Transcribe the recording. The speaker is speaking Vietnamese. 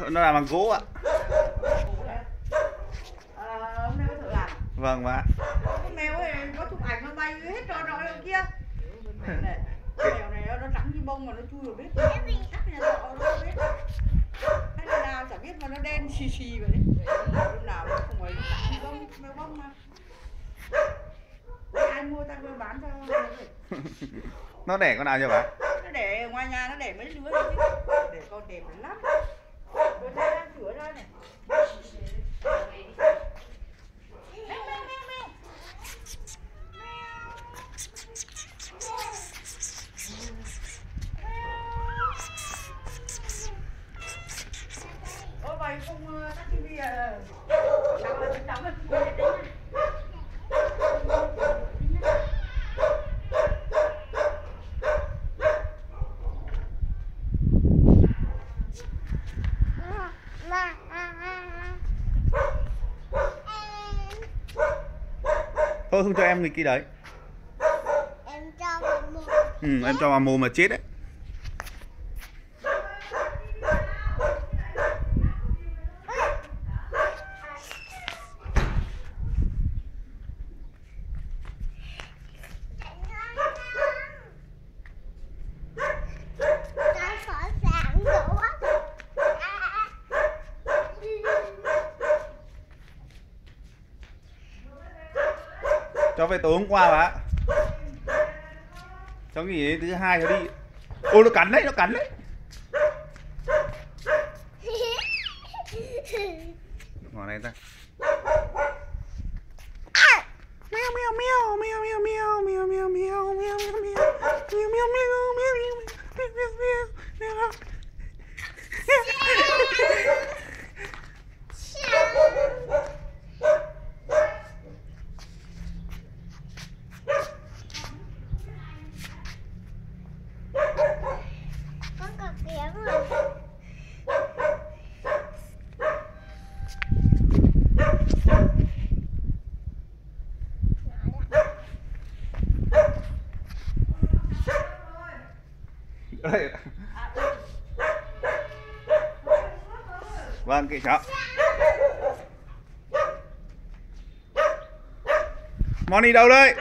nó làm bằng gỗ ạ. À, làm. Vâng mà cái mèo này có chụp ảnh nó bay hết tròn rồi ở kia. Này này cái mèo này nó trắng như bông mà nó chui vào bếp. Chắc nhà nó biết. Hay là nào chả biết mà nó đen xì xì vậy. Lúc nào nó không ấy. Bông mèo bông mà. Ai mua ta vừa bán cho nó đẻ con nào chưa bà? Nó để ở ngoài nhà nó để mấy đấy chứ. Để con đẹp lắm Ô, mày không tắt tivi à? Tắm rồi, tắm rồi. Thôi không cho em thì kia đấy. Em cho một ừ, em cho vào mồm mà chết đấy cho về tối hôm qua mà cháu nghỉ thứ hai cháu đi. Ôi, nó cắn đấy, nó cắn đấy. Ngỏ này ra à! meo meo meo meo meo Vâng, kệ chó Moni đâu đây?